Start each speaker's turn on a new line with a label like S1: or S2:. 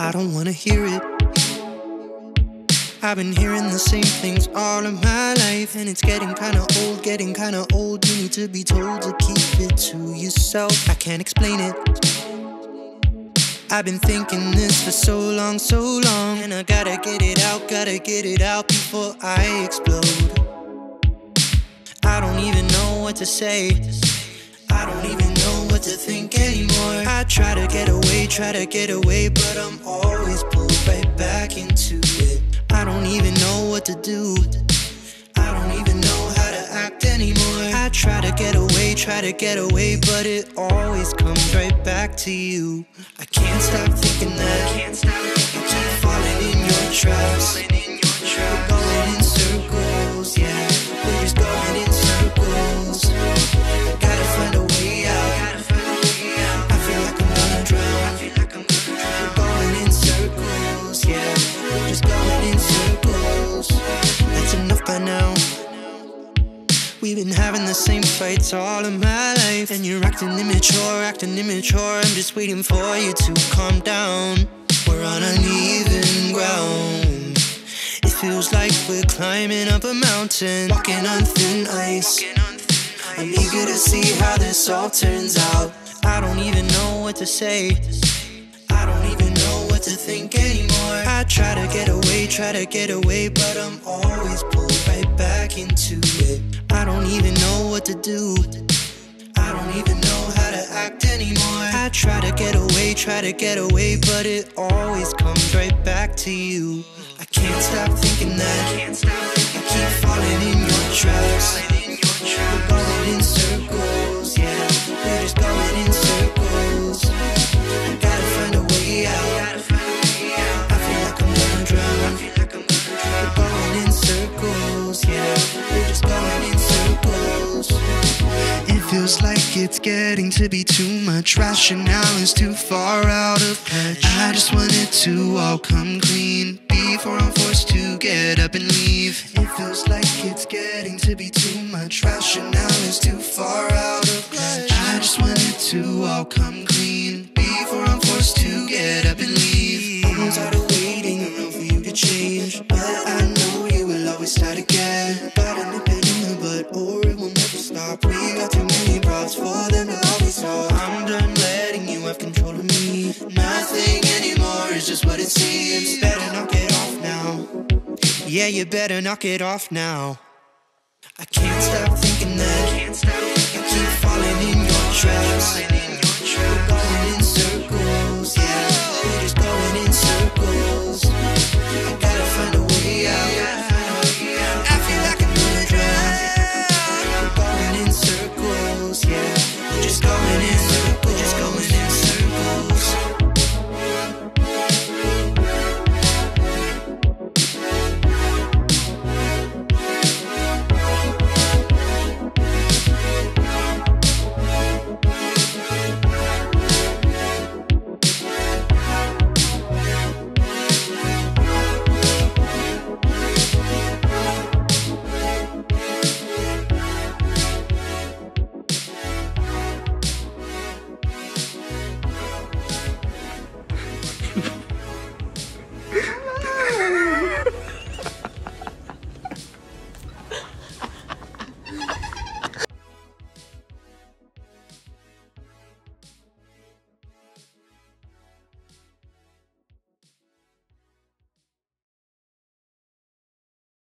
S1: I don't wanna hear it. I've been hearing the same things all of my life, and it's getting kinda old, getting kinda old. You need to be told to keep it to yourself. I can't explain it. I've been thinking this for so long, so long, and I gotta get it out, gotta get it out before I explode. I don't even know what to say. I don't even know what to think anymore. I try to get away, try to get away, but I'm always pulled right back into it. I don't even know what to do. Try to get away, but it always comes right back to you. I can't stop thinking that. I can't stop thinking I keep falling in your traps. We're going in circles, yeah. We're just going in circles. Gotta find a way out. I feel like I'm gonna. We're going in circles, yeah. We're just going in circles. That's enough by now. We've been having the same fights all of my life, and you're acting immature, acting immature. I'm just waiting for you to calm down. We're on uneven ground. It feels like we're climbing up a mountain, walking on thin ice. I'm eager to see how this all turns out. I don't even know what to say. I don't even know what to think anymore. I try to get away, try to get away, but I'm always pulled right back into it. I don't even know what to do. I don't even know how to act anymore. I try to get away, try to get away, but it always comes right back to you. I can't stop thinking that. I keep falling in your traps. It's getting to be too much. Rationale is too far out of touch. I just want it to all come clean before I'm forced to get up and leave. It feels like it's getting to be too much. Rationale is too far out of touch. I just want it to all come clean before I'm forced to get up and leave. I'm tired of waiting around for you to change, but I know you will always start again. Got just what it seems. Better knock it off now. Yeah, you better knock it off now. I can't stop thinking that.